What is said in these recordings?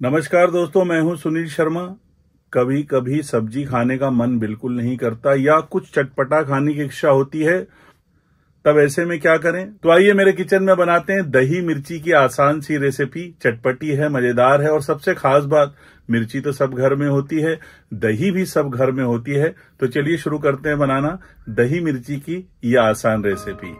नमस्कार दोस्तों, मैं हूँ सुनील शर्मा। कभी कभी सब्ज़ी खाने का मन बिल्कुल नहीं करता या कुछ चटपटा खाने की इच्छा होती है, तब ऐसे में क्या करें? तो आइए मेरे किचन में बनाते हैं दही मिर्ची की आसान सी रेसिपी। चटपटी है, मज़ेदार है और सबसे खास बात, मिर्ची तो सब घर में होती है, दही भी सब घर में होती है। तो चलिए शुरू करते हैं बनाना दही मिर्ची की यह आसान रेसिपी।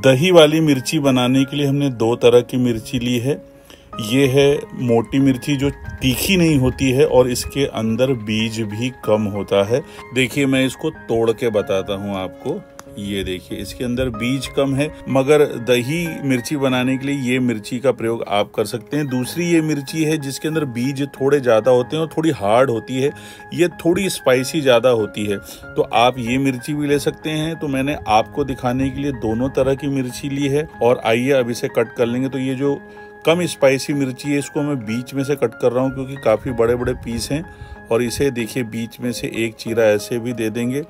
दही वाली मिर्ची बनाने के लिए हमने दो तरह की मिर्ची ली है। ये है मोटी मिर्ची जो तीखी नहीं होती है और इसके अंदर बीज भी कम होता है। देखिए, मैं इसको तोड़ के बताता हूँ आपको। ये देखिए, इसके अंदर बीज कम है, मगर दही मिर्ची बनाने के लिए ये मिर्ची का प्रयोग आप कर सकते हैं। दूसरी ये मिर्ची है जिसके अंदर बीज थोड़े ज़्यादा होते हैं और थोड़ी हार्ड होती है, ये थोड़ी स्पाइसी ज़्यादा होती है। तो आप ये मिर्ची भी ले सकते हैं। तो मैंने आपको दिखाने के लिए दोनों तरह की मिर्ची ली है और आइए अब इसे कट कर लेंगे। तो ये जो कम स्पाइसी मिर्ची है, इसको मैं बीच में से कट कर रहा हूँ क्योंकि काफ़ी बड़े बड़े पीस हैं और इसे देखिए बीच में से एक चीरा ऐसे भी दे देंगे।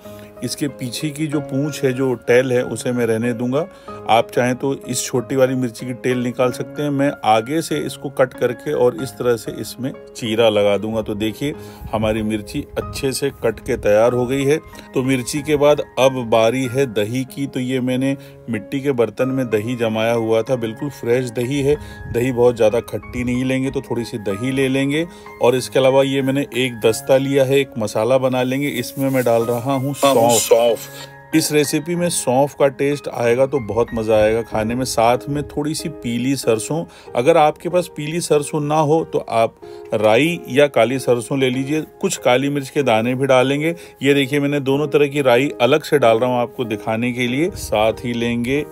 इसके पीछे की जो पूँछ है, जो टेल है, उसे मैं रहने दूँगा। आप चाहें तो इस छोटी वाली मिर्ची की टेल निकाल सकते हैं। मैं आगे से इसको कट करके और इस तरह से इसमें चीरा लगा दूँगा। तो देखिए हमारी मिर्ची अच्छे से कट के तैयार हो गई है। तो मिर्ची के बाद अब बारी है दही की। तो ये मैंने मिट्टी के बर्तन में दही जमाया हुआ था। बिल्कुल फ्रेश दही है। दही बहुत ज़्यादा खट्टी नहीं लेंगे तो थोड़ी सी दही ले लेंगे। और इसके अलावा ये मैंने एक दस्ता लिया है एक मसाला बना लेंगे। इसमें मैं डाल रहा हूँ सौंफ। इस रेसिपी में सौंफ का टेस्ट आएगा तो बहुत मज़ा आएगा खाने में। साथ में थोड़ी सी पीली सरसों, अगर आपके पास पीली सरसों ना हो तो आप राई या काली सरसों ले लीजिए। कुछ काली मिर्च के दाने भी डालेंगे। ये देखिए, मैंने दोनों तरह की राई अलग से डाल रहा हूँ आपको दिखाने के लिए। साथ ही लेंगे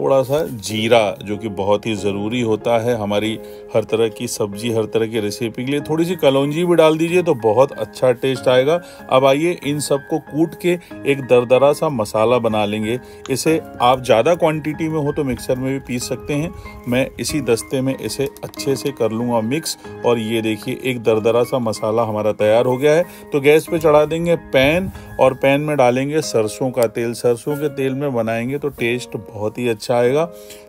थोड़ा सा जीरा, जो कि बहुत ही ज़रूरी होता है हमारी हर तरह की सब्ज़ी, हर तरह की रेसिपी के लिए। थोड़ी सी कलौजी भी डाल दीजिए तो बहुत अच्छा टेस्ट आएगा। अब आइए इन सबको कूट के एक दरदरा सा मसाला बना लेंगे। इसे आप ज़्यादा क्वांटिटी में हो तो मिक्सर में भी पीस सकते हैं। मैं इसी दस्ते में इसे अच्छे से कर लूँगा मिक्स और ये देखिए एक दरदरा सा मसाला हमारा तैयार हो गया है। तो गैस पे चढ़ा देंगे पैन और पैन में डालेंगे सरसों का तेल। सरसों के तेल में बनाएँगे तो टेस्ट बहुत ही अच्छा आएगा।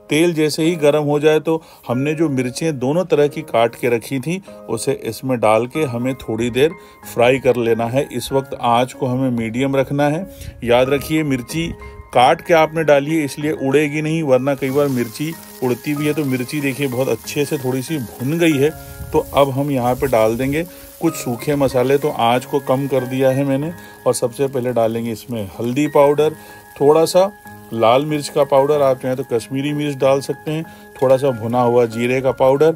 तेल जैसे ही गर्म हो जाए तो हमने जो मिर्चें दोनों तरह की काट के रखी थी, उसे इसमें डाल के हमें थोड़ी देर फ्राई कर लेना है। इस वक्त आँच को हमें मीडियम रखना है। याद रखिए, मिर्ची काट के आपने डाली है, इसलिए उड़ेगी नहीं, वरना कई बार मिर्ची उड़ती भी है तो मिर्ची देखिए बहुत अच्छे से थोड़ी सी भुन गई है। तो अब हम यहाँ पे डाल देंगे कुछ सूखे मसाले तो आँच को कम कर दिया है मैंने। और सबसे पहले डालेंगे इसमें हल्दी पाउडर, थोड़ा सा लाल मिर्च का पाउडर आप चाहें तो कश्मीरी मिर्च डाल सकते हैं, थोड़ा सा भुना हुआ जीरे का पाउडर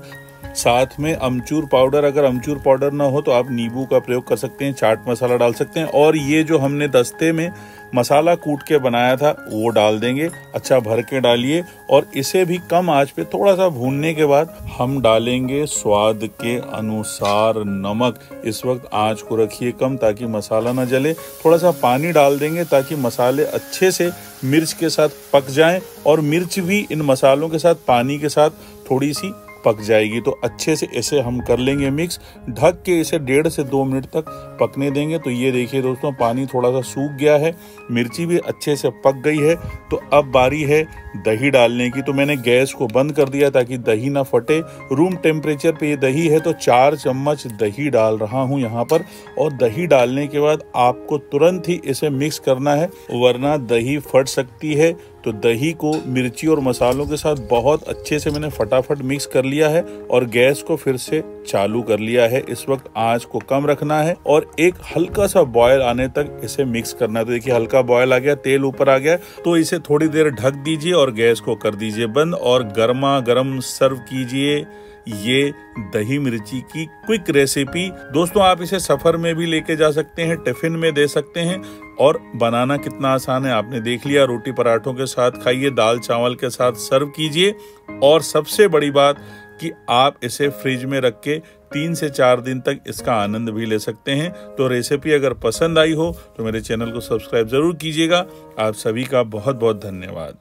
साथ में अमचूर पाउडर, अगर अमचूर पाउडर ना हो तो आप नींबू का प्रयोग कर सकते हैं, चाट मसाला डाल सकते हैं। और ये जो हमने दस्ते में मसाला कूट के बनाया था, वो डाल देंगे। अच्छा भर के डालिए और इसे भी कम आँच पे थोड़ा सा भूनने के बाद हम डालेंगे स्वाद के अनुसार नमक। इस वक्त आँच को रखिए कम ताकि मसाला ना जले। थोड़ा सा पानी डाल देंगे ताकि मसाले अच्छे से मिर्च के साथ पक जाएँ और मिर्च भी इन मसालों के साथ, पानी के साथ थोड़ी सी पक जाएगी। तो अच्छे से इसे हम कर लेंगे मिक्स ढक के इसे डेढ़ से दो मिनट तक पकने देंगे। तो ये देखिए दोस्तों, पानी थोड़ा सा सूख गया है। मिर्ची भी अच्छे से पक गई है। तो अब बारी है दही डालने की। तो मैंने गैस को बंद कर दिया ताकि दही ना फटे। रूम टेम्परेचर पे ये दही है तो चार चम्मच दही डाल रहा हूँ यहाँ पर। और दही डालने के बाद आपको तुरंत ही इसे मिक्स करना है, वरना दही फट सकती है। तो दही को मिर्ची और मसालों के साथ बहुत अच्छे से मैंने फटाफट मिक्स कर लिया है और गैस को फिर से चालू कर लिया है। इस वक्त आँच को कम रखना है और एक हल्का सा बॉयल आने तक इसे मिक्स करना है। तो देखिए, हल्का बॉयल आ गया, तेल ऊपर आ गया तो इसे थोड़ी देर ढक दीजिए और गैस को कर दीजिए बंद और गर्मा गर्म सर्व कीजिए। ये दही मिर्ची की क्विक रेसिपी। दोस्तों, आप इसे सफ़र में भी लेके जा सकते हैं, टिफ़िन में दे सकते हैं, और बनाना कितना आसान है, आपने देख लिया। रोटी पराठों के साथ खाइए, दाल चावल के साथ सर्व कीजिए। और सबसे बड़ी बात कि आप इसे फ्रिज में रख के तीन से चार दिन तक इसका आनंद भी ले सकते हैं। तो रेसिपी अगर पसंद आई हो तो मेरे चैनल को सब्सक्राइब ज़रूर कीजिएगा। आप सभी का बहुत बहुत धन्यवाद।